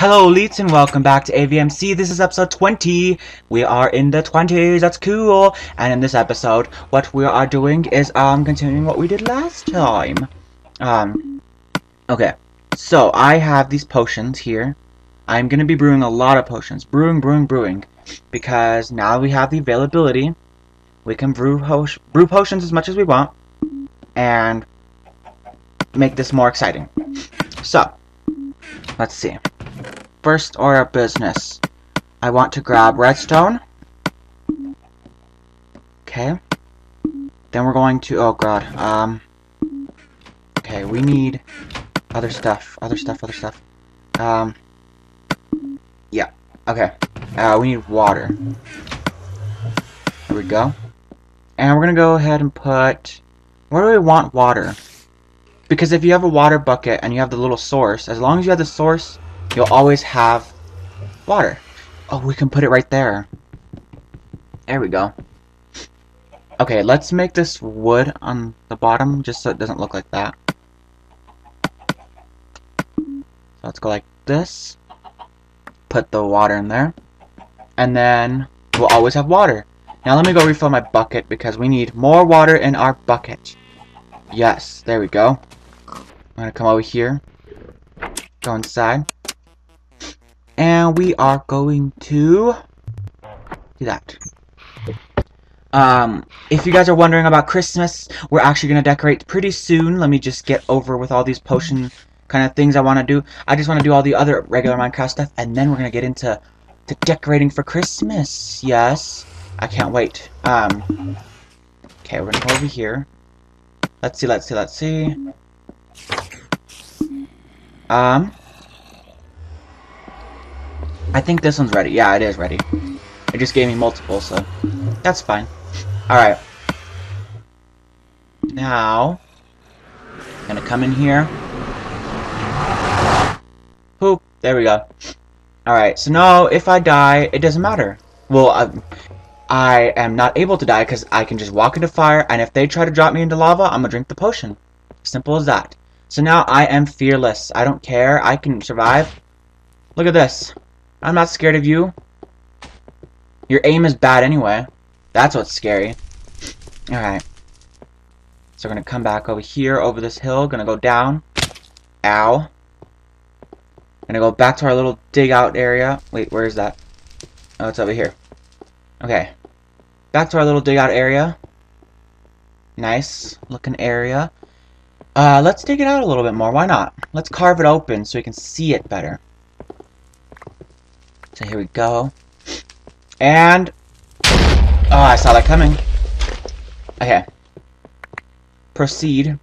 Hello, elites, and welcome back to AVMC. This is episode 20. We are in the 20s. That's cool. And in this episode, what we are doing is um continuing what we did last time. Um, okay. So I have these potions here. I'm gonna be brewing a lot of potions. Brewing, brewing, brewing, because now we have the availability. We can brew ho brew potions as much as we want, and make this more exciting. So, let's see. First order of business. I want to grab redstone. Okay. Then we're going to, oh god, um, okay, we need other stuff, other stuff, other stuff. Um, yeah, okay. Uh, we need water. There we go. And we're gonna go ahead and put, where do we want water? Because if you have a water bucket and you have the little source, as long as you have the source, you'll always have water. Oh, we can put it right there. There we go. Okay, let's make this wood on the bottom, just so it doesn't look like that. So let's go like this. Put the water in there. And then we'll always have water. Now let me go refill my bucket because we need more water in our bucket. Yes, there we go. I'm gonna come over here. Go inside. We are going to do that. Um, if you guys are wondering about Christmas, we're actually going to decorate pretty soon. Let me just get over with all these potion kind of things I want to do. I just want to do all the other regular Minecraft stuff, and then we're going to get into to decorating for Christmas. Yes. I can't wait. Um, okay, we're going to go over here. Let's see, let's see, let's see. Um, I think this one's ready. Yeah, it is ready. It just gave me multiple, so that's fine. Alright. Now, I'm gonna come in here. Poop. There we go. Alright, so now if I die, it doesn't matter. Well, I, I am not able to die because I can just walk into fire, and if they try to drop me into lava, I'm gonna drink the potion. Simple as that. So now I am fearless. I don't care. I can survive. Look at this. I'm not scared of you. Your aim is bad anyway. That's what's scary. Alright. So we're gonna come back over here, over this hill. Gonna go down. Ow. Gonna go back to our little dig out area. Wait, where is that? Oh, it's over here. Okay. Back to our little dig out area. Nice looking area. Uh, let's dig it out a little bit more. Why not? Let's carve it open so we can see it better. So here we go. And... Oh, I saw that coming. Okay. Proceed.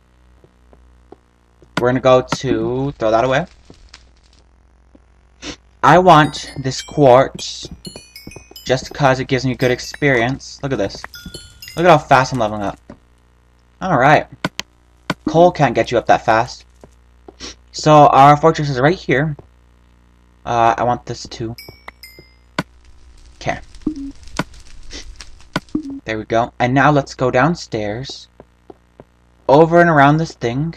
We're gonna go to... Throw that away. I want this quartz just because it gives me good experience. Look at this. Look at how fast I'm leveling up. Alright. Coal can't get you up that fast. So our fortress is right here. Uh, I want this too. There we go. And now let's go downstairs. Over and around this thing.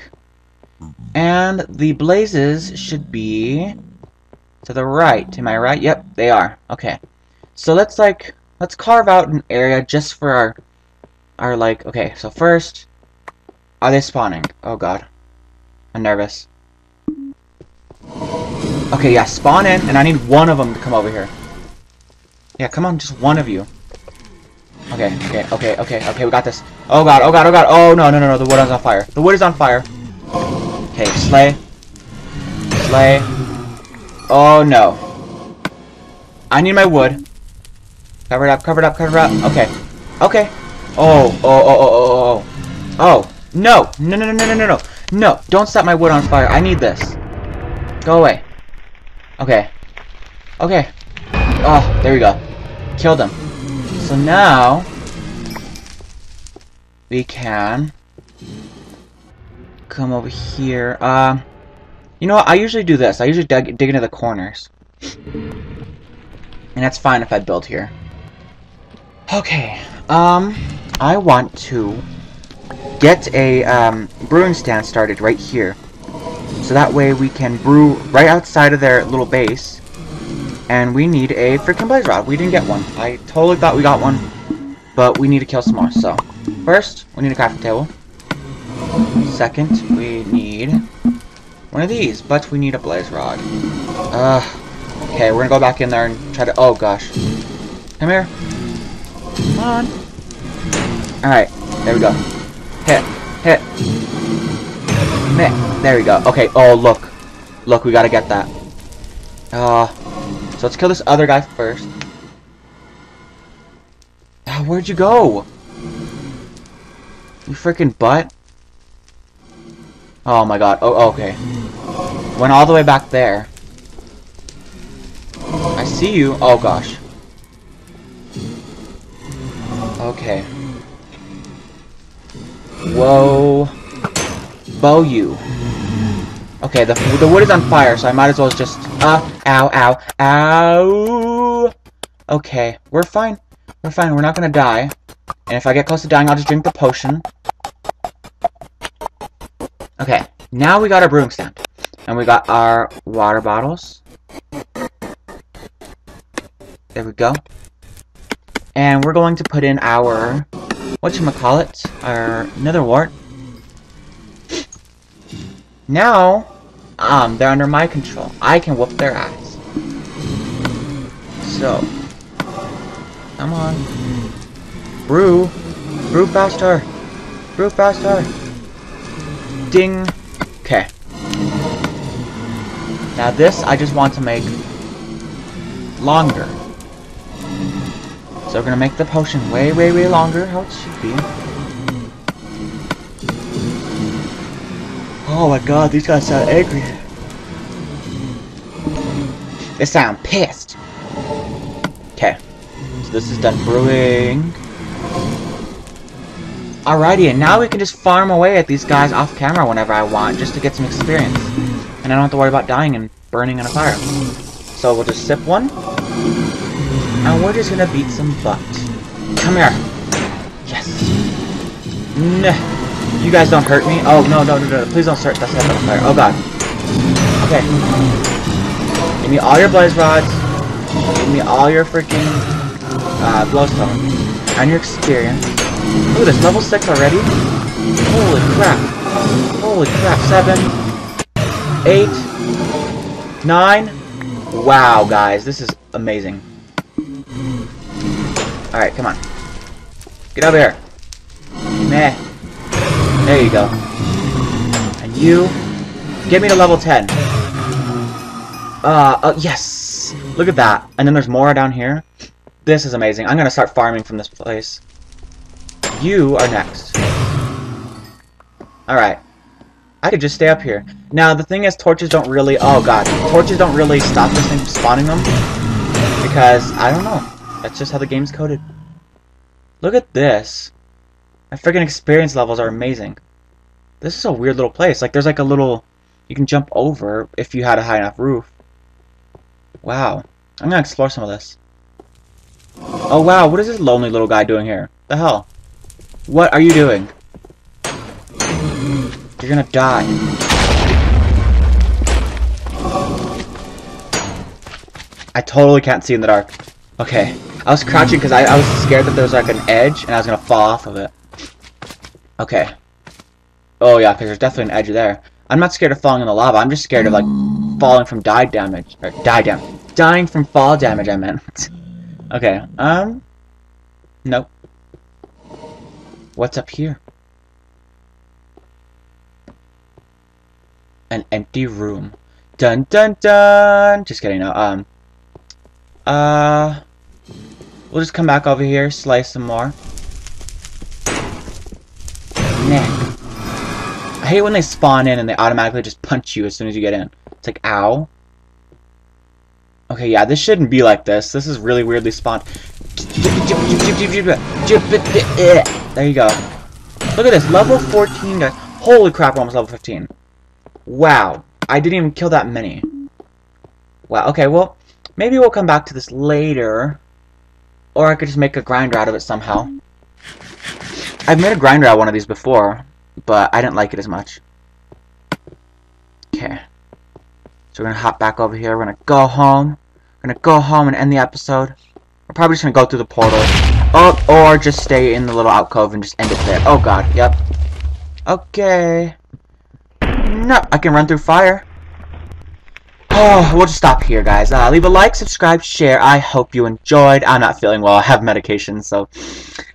And the blazes should be to the right. Am I right? Yep, they are. Okay. So let's like let's carve out an area just for our our like okay, so first are they spawning? Oh god. I'm nervous. Okay, yeah, spawn in, and I need one of them to come over here. Yeah, come on, just one of you. Okay, okay, okay, okay, okay, we got this. Oh god, oh god, oh god, oh no, no, no, no, the wood is on fire. The wood is on fire. Okay, slay. Slay. Oh no. I need my wood. Cover it up, cover it up, cover it up. Okay. Okay. Oh, oh, oh, oh, oh, oh. Oh. No. No, no, no, no, no, no, no. No. Don't set my wood on fire. I need this. Go away. Okay. Okay. Oh, there we go. Killed him. So now... We can... Come over here. Um... You know what? I usually do this. I usually dig, dig into the corners. And that's fine if I build here. Okay. Um... I want to get a um, brewing stand started right here. So that way we can brew right outside of their little base. And we need a freaking blaze rod. We didn't get one. I totally thought we got one. But we need to kill some more. So, first, we need a crafting table. Second, we need one of these. But we need a blaze rod. Uh, okay, we're gonna go back in there and try to... Oh, gosh. Come here. Come on. Alright, there we go. Hit. Hit. Hit. There we go. Okay, oh, look. Look, we gotta get that. Uh, so let's kill this other guy first. Ah, where'd you go? You freaking butt. Oh my god. Oh, okay. Went all the way back there. I see you. Oh gosh. Okay. Whoa. Bow you. Okay, the, the wood is on fire, so I might as well just... Uh, ow, ow, ow! Okay, we're fine. We're fine, we're not gonna die. And if I get close to dying, I'll just drink the potion. Okay, now we got our brewing stand. And we got our water bottles. There we go. And we're going to put in our, whatchamacallit, our nether wart. Now, um, they're under my control. I can whoop their ass. So, come on. Brew. Brew faster. Brew faster. Ding. Okay. Now this, I just want to make longer. So we're gonna make the potion way, way, way longer, how it should be. Oh my god, these guys sound angry. They sound pissed. Okay. So this is done brewing. Alrighty, and now we can just farm away at these guys off camera whenever I want, just to get some experience. And I don't have to worry about dying and burning in a fire. So we'll just sip one. And we're just gonna beat some butt. Come here. Yes. Nah. You guys don't hurt me. Oh, no, no, no, no. Please don't start that stuff on fire. Oh, God. Okay. Give me all your blaze rods. Give me all your freaking uh, glowstone. And your experience. Look at this. Level 6 already? Holy crap. Holy crap. 7. 8. 9. Wow, guys. This is amazing. Alright, come on. Get over here. Meh. There you go. And you, get me to level 10. Uh, uh, yes! Look at that. And then there's more down here. This is amazing. I'm gonna start farming from this place. You are next. Alright. I could just stay up here. Now, the thing is, torches don't really... Oh, God. Torches don't really stop this thing from spawning them. Because, I don't know. That's just how the game's coded. Look at this. My freaking experience levels are amazing. This is a weird little place. Like, there's like a little... You can jump over if you had a high enough roof. Wow. I'm gonna explore some of this. Oh, wow. What is this lonely little guy doing here? The hell? What are you doing? You're gonna die. I totally can't see in the dark. Okay. I was crouching because I, I was scared that there was like an edge and I was gonna fall off of it. Okay. Oh yeah, because there's definitely an edge there. I'm not scared of falling in the lava. I'm just scared of like falling from die damage or die damage, dying from fall damage. I meant. okay. Um. Nope. What's up here? An empty room. Dun dun dun. Just kidding. No. Um. Uh. We'll just come back over here, slice some more. Nah. I hate when they spawn in and they automatically just punch you as soon as you get in. It's like, ow. Okay, yeah, this shouldn't be like this. This is really weirdly spawned. There you go. Look at this, level 14, guys. Holy crap, almost level 15. Wow, I didn't even kill that many. Wow, okay, well, maybe we'll come back to this later. Or I could just make a grinder out of it somehow. I've made a grinder out of one of these before, but I didn't like it as much. Okay. So we're gonna hop back over here. We're gonna go home. We're gonna go home and end the episode. We're probably just gonna go through the portal. Oh, or just stay in the little alcove and just end it there. Oh god, yep. Okay. No, I can run through fire. Oh, we'll just stop here, guys. Uh, leave a like, subscribe, share. I hope you enjoyed. I'm not feeling well. I have medication, so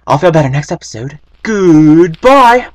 I'll feel better next episode. Goodbye.